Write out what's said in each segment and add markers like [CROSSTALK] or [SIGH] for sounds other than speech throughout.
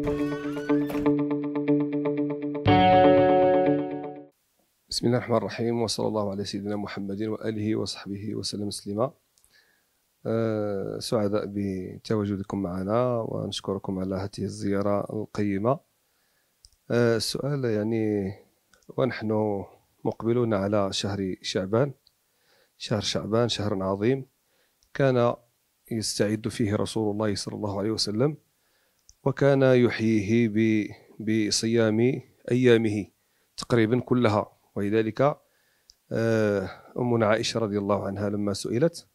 بسم الله الرحمن الرحيم وصلى الله على سيدنا محمد وآله وصحبه وسلم تسليما. أه سعداء بتواجدكم معنا ونشكركم على هذه الزيارة القيمة. أه السؤال يعني ونحن مقبلون على شهر شعبان. شهر شعبان شهر عظيم كان يستعد فيه رسول الله صلى الله عليه وسلم. وكان يحييه بصيام أيامه تقريبا كلها. ولذلك آه، أمنا عائشة رضي الله عنها لما سئلت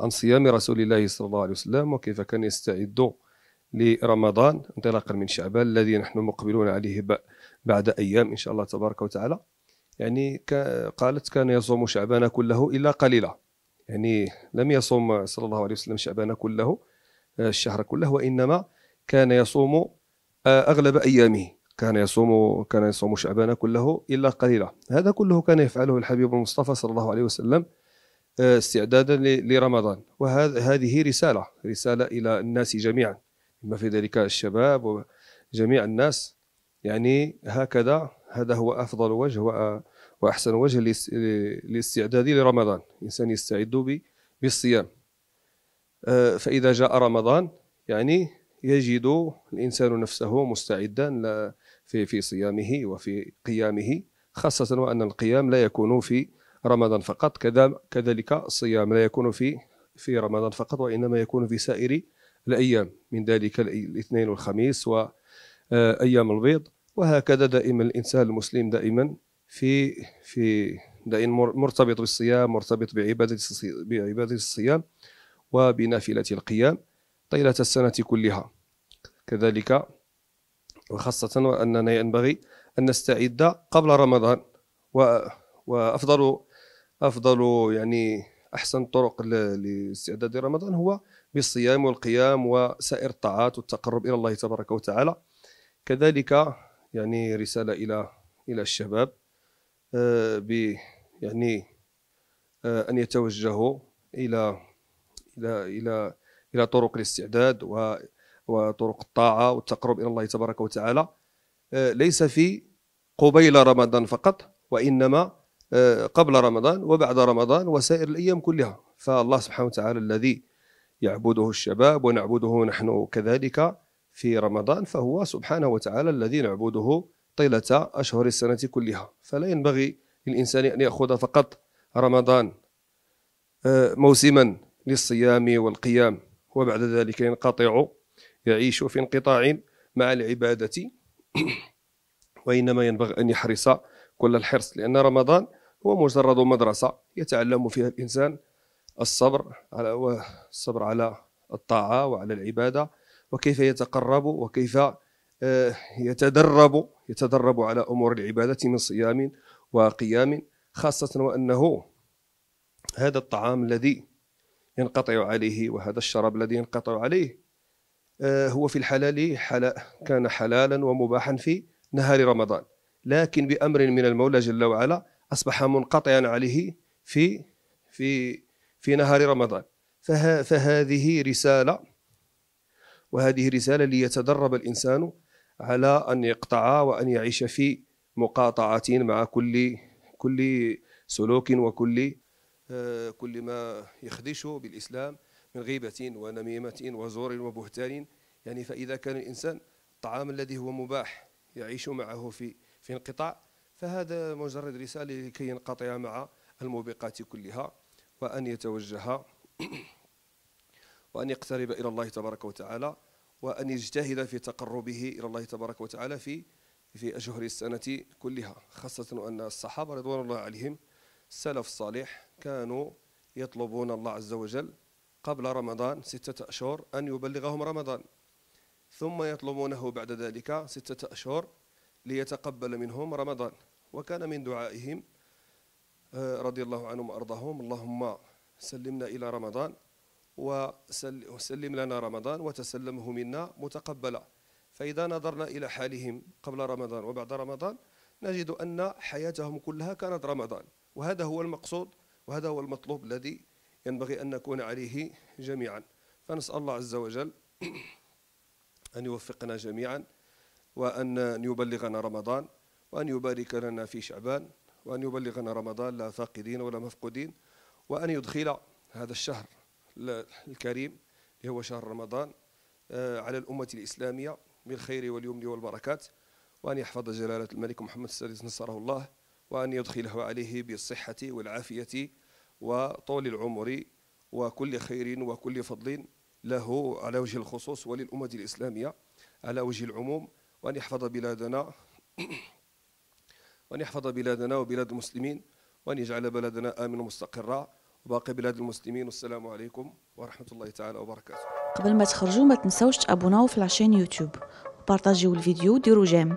عن صيام رسول الله صلى الله عليه وسلم وكيف كان يستعد لرمضان انطلاقا من شعبان الذي نحن مقبلون عليه بعد أيام إن شاء الله تبارك وتعالى. يعني قالت كان يصوم شعبان كله إلا قليلا. يعني لم يصوم صلى الله عليه وسلم شعبان كله آه، الشهر كله وإنما كان يصوم آه، أغلب أيامه. كان يصوم كان يصوم شعبان كله إلا قليلا. هذا كله كان يفعله الحبيب المصطفى صلى الله عليه وسلم آه، استعدادا لرمضان. وهذه رسالة رسالة إلى الناس جميعا. بما في ذلك الشباب وجميع الناس. يعني هكذا هذا هو أفضل وجه وأحسن وجه للاستعداد لرمضان. الإنسان يستعد بالصيام. آه، فإذا جاء رمضان يعني يجد الإنسان نفسه مستعدا في في صيامه وفي قيامه خاصة وأن القيام لا يكون في رمضان فقط. كذلك الصيام لا يكون في في رمضان فقط وإنما يكون في سائر الأيام من ذلك الاثنين والخميس وأيام البيض. وهكذا دائما الإنسان المسلم دائما في في دائما مرتبط بالصيام مرتبط بعبادة بعبادة الصيام وبنافلة القيام. طيلة السنة كلها. كذلك وخاصة وأننا ينبغي أن نستعد قبل رمضان وأفضل أفضل يعني أحسن طرق لاستعداد رمضان هو بالصيام والقيام وسائر الطاعات والتقرب إلى الله تبارك وتعالى. كذلك يعني رسالة إلى إلى الشباب آه، ب يعني آه، أن يتوجهوا إلى إلى إلى إلى طرق الاستعداد وطرق الطاعة والتقرب إلى الله تبارك وتعالى. آه، ليس في قبيل رمضان فقط وإنما قبل رمضان وبعد رمضان وسائر الأيام كلها. فالله سبحانه وتعالى الذي يعبده الشباب ونعبده نحن كذلك في رمضان فهو سبحانه وتعالى الذي نعبده طيلة أشهر السنة كلها. فلا ينبغي للإنسان أن يأخذ فقط رمضان آه، موسما للصيام والقيام. وبعد ذلك ينقطع يعيش في انقطاع مع العبادة. [CLEARS THROAT] وإنما ينبغي أن يحرص كل الحرص لأن رمضان هو مجرد مدرسة يتعلم فيها الإنسان الصبر على والصبر على الطاعة وعلى العبادة وكيف يتقرب وكيف آه، يتدرب يتدرب على أمور العبادة من صيام وقيام خاصة وأنه هذا الطعام الذي ينقطع عليه وهذا الشراب الذي ينقطع عليه. آه، هو في الحلال حلال كان حلالا ومباحا في نهار رمضان. لكن بأمر من المولى جل وعلا أصبح منقطعا عليه في في في نهار رمضان. فه فهذه رسالة وهذه رسالة ليتدرب الإنسان على أن يقطع وأن يعيش في مقاطعة مع كل كل سلوك وكل كل ما يخدش بالإسلام من غيبة ونميمة وزور وبهتان. يعني فإذا كان الإنسان الطعام الذي هو مباح يعيش معه في في انقطاع فهذا مجرد رسالة لكي ينقطع مع الموبقات كلها وأن يتوجه [CLEARS THROAT] وأن يقترب إلى الله تبارك وتعالى وأن يجتهد في تقربه إلى الله تبارك وتعالى في في أشهر السنة كلها خاصة أن الصحابة رضوان الله عليهم السلف الصالح كانوا يطلبون الله عز وجل قبل رمضان ستة أشهر أن يبلغهم رمضان. ثم يطلبونه بعد ذلك ستة أشهر ليتقبل منهم رمضان. وكان من دعائهم آه، رضي الله عنهم وأرضاهم اللهم سلمنا إلى رمضان وسلم لنا رمضان وتسلمه منا متقبلا. فإذا نظرنا إلى حالهم قبل رمضان وبعد رمضان نجد أن حياتهم كلها كانت رمضان وهذا هو المقصود وهذا هو المطلوب الذي ينبغي أن نكون عليه جميعا. فنسأل الله عز وجل [CLEARS THROAT] أن يوفقنا جميعا وأن يبلغنا رمضان وأن يبارك لنا في شعبان وأن يبلغنا رمضان لا فاقدين ولا مفقودين وأن يدخل هذا الشهر الكريم اللي هو شهر رمضان آه، على الأمة الإسلامية بالخير واليمن والبركات. وأن يحفظ جلالة الملك محمد السادس نصره الله وأن يدخله عليه بالصحة والعافية وطول العمر وكل خير وكل فضل له على وجه الخصوص وللأمة الإسلامية على وجه العموم. وأن يحفظ بلادنا [CLEARS THROAT] وأن يحفظ بلادنا وبلاد المسلمين وأن يجعل بلدنا آمنا مستقرا وباقي بلاد المسلمين والسلام عليكم ورحمة الله تعالى وبركاته. قبل ما تخرجوا ما تنسوش تابوناو في العشان يوتيوب وبارطاجيو الفيديو وديروا جيم.